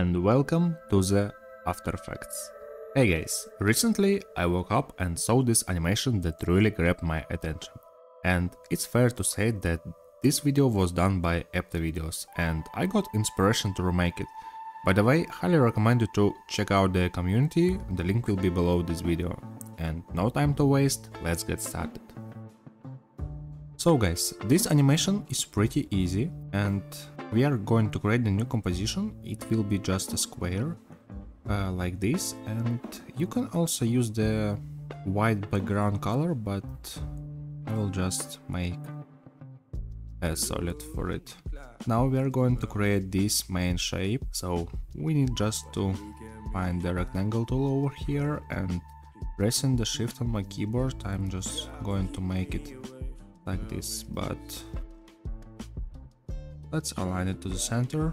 and welcome to the After Effects. Hey guys, recently I woke up and saw this animation that really grabbed my attention. And it's fair to say that this video was done by Epta Videos and I got inspiration to remake it. By the way, highly recommend you to check out the community, the link will be below this video. And no time to waste, let's get started. So guys, this animation is pretty easy and we are going to create a new composition. It will be just a square uh, like this and you can also use the white background color but I will just make a solid for it. Now we are going to create this main shape so we need just to find the rectangle tool over here and pressing the shift on my keyboard I'm just going to make it like this, but let's align it to the center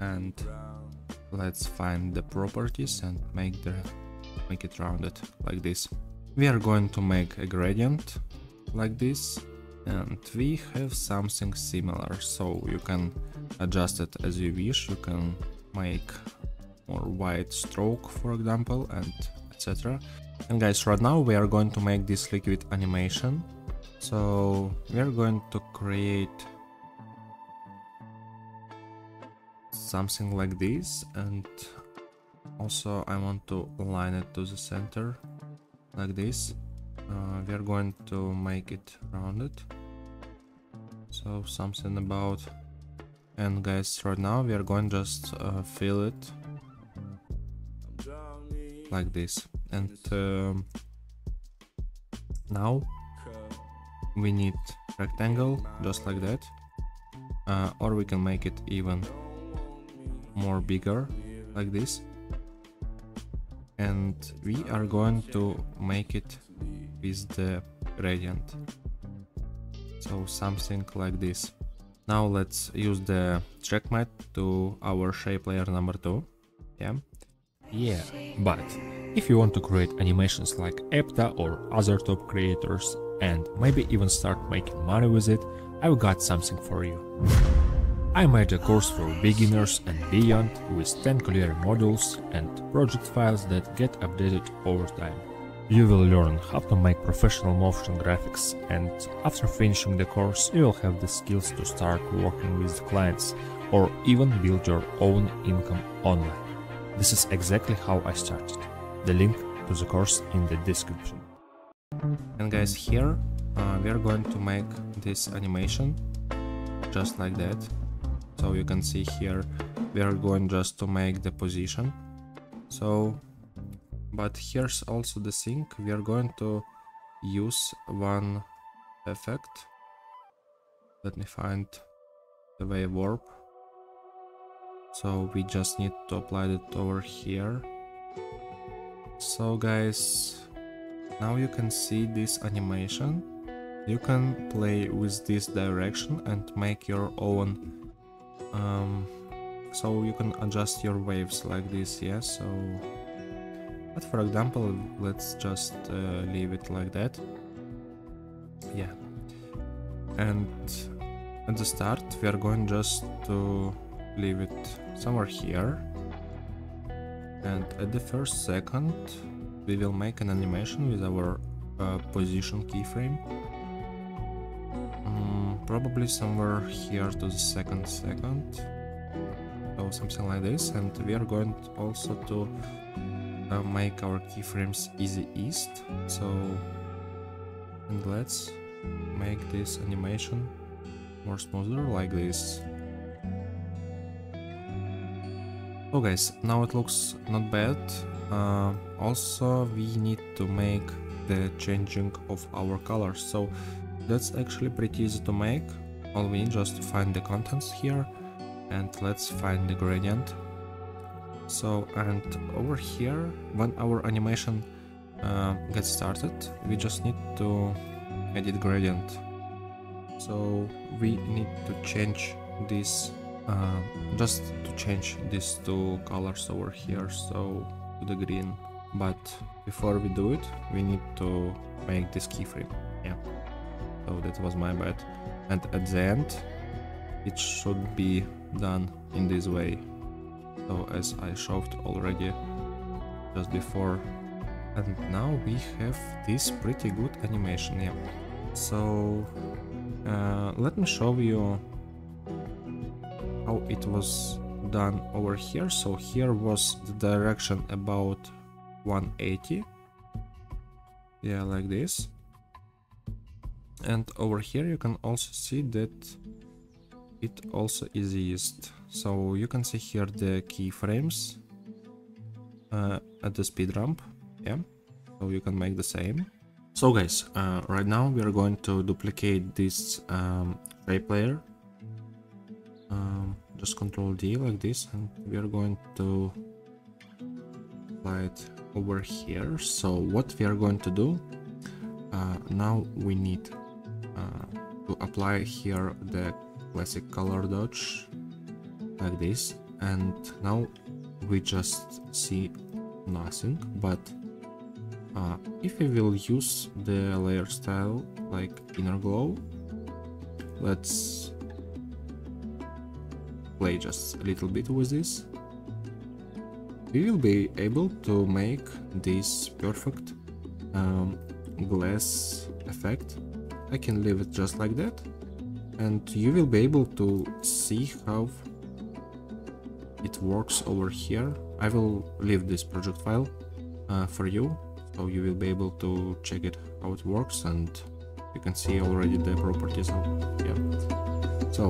and let's find the properties and make the make it rounded like this. We are going to make a gradient like this and we have something similar. So you can adjust it as you wish. You can make more white stroke for example and etc and guys right now we are going to make this liquid animation. So we are going to create something like this and also I want to align it to the center like this. Uh, we are going to make it rounded. So something about and guys right now we are going just uh, fill it like this and um, now we need rectangle just like that uh, or we can make it even more bigger like this. And we are going to make it with the gradient. So something like this. Now let's use the track matte to our shape layer number two. Yeah. Yeah but if you want to create animations like Epta or other top creators and maybe even start making money with it, I've got something for you. I made a course for beginners and beyond with 10 clear modules and project files that get updated over time. You will learn how to make professional motion graphics and after finishing the course you will have the skills to start working with clients or even build your own income online. This is exactly how I started. The link to the course in the description. And guys, here uh, we are going to make this animation just like that. So you can see here we are going just to make the position. So, but here's also the thing, we are going to use one effect. Let me find the wave warp. So we just need to apply it over here. So guys, now you can see this animation. You can play with this direction and make your own um, so you can adjust your waves like this, yeah, so but for example, let's just uh, leave it like that. Yeah. And at the start, we are going just to leave it somewhere here. And at the first second, we will make an animation with our uh, position keyframe. Probably somewhere here to the second second. So something like this. And we are going also to uh, make our keyframes easy ease. So, and let's make this animation more smoother like this. So guys, now it looks not bad. Uh, also we need to make the changing of our colors so that's actually pretty easy to make. All we need just to find the contents here and let's find the gradient. So and over here when our animation uh, gets started we just need to edit gradient. So we need to change this uh, just to change these two colors over here so to the green. But before we do it we need to make this keyframe. Yeah so that was my bad. And at the end it should be done in this way. So as I showed already just before. And now we have this pretty good animation yeah. So uh, let me show you how it was done over here. So here was the direction about 180 yeah like this and over here you can also see that it also is used. So you can see here the keyframes uh, at the speed ramp yeah? So you can make the same. So guys uh, right now we are going to duplicate this um, shape layer. Um, just control D like this and we are going to apply it over here. So what we are going to do uh, now we need to apply here the classic color dodge like this. And now we just see nothing but uh, if we will use the layer style like inner glow let's play just a little bit with this. We will be able to make this perfect um, glass effect I can leave it just like that. And you will be able to see how it works over here. I will leave this project file uh, for you so you will be able to check it how it works and you can see already the properties of yeah. So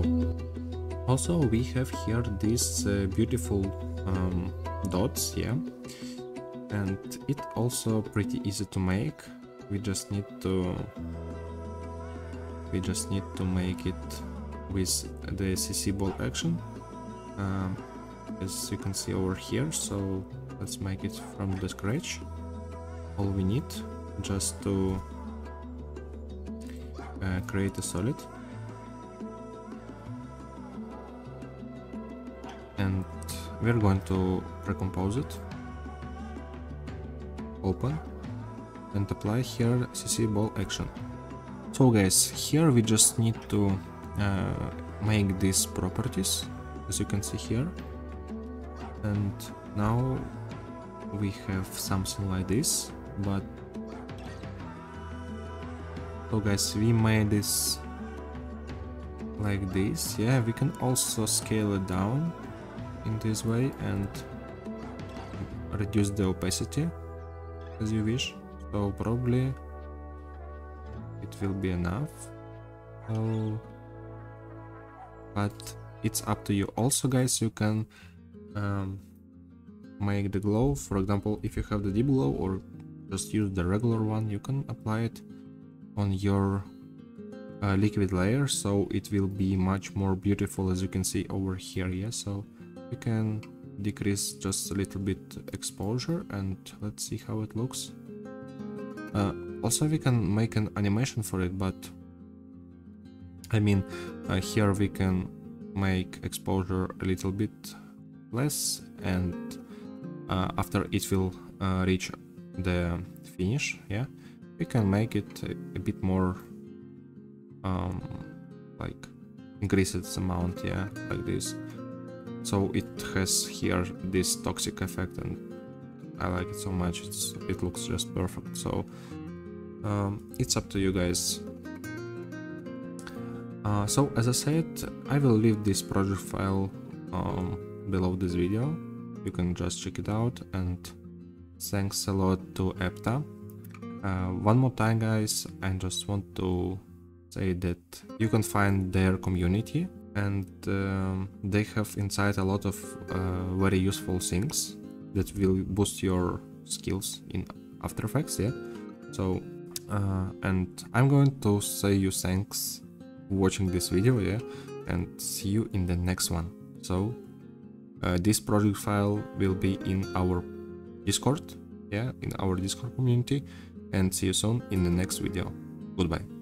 also we have here these uh, beautiful um, dots yeah. And it also pretty easy to make. We just need to we just need to make it with the CC ball action. Um, as you can see over here so let's make it from the scratch. All we need just to uh, create a solid. And we're going to recompose it. Open and apply here CC ball action so guys here we just need to uh, make these properties as you can see here. And now we have something like this but so guys we made this like this. Yeah we can also scale it down in this way and reduce the opacity as you wish. So probably it will be enough. So but it's up to you. Also guys you can um, make the glow. For example if you have the deep glow or just use the regular one you can apply it on your uh, liquid layer. So it will be much more beautiful as you can see over here. Yeah so we can decrease just a little bit exposure and let's see how it looks. Uh, also we can make an animation for it but I mean uh, here we can make exposure a little bit less and uh, after it will uh, reach the finish yeah we can make it a, a bit more um, like increase its amount yeah like this. So it has here this toxic effect and I like it so much it's it looks just perfect so um, it's up to you guys uh, so as I said I will leave this project file um, below this video you can just check it out and thanks a lot to Epta. Uh, one more time guys, I just want to say that you can find their community and um, they have inside a lot of uh, very useful things that will boost your skills in After Effects, yeah? So, uh, and I'm going to say you thanks watching this video, yeah? And see you in the next one. So, uh, this project file will be in our discord yeah in our discord community and see you soon in the next video goodbye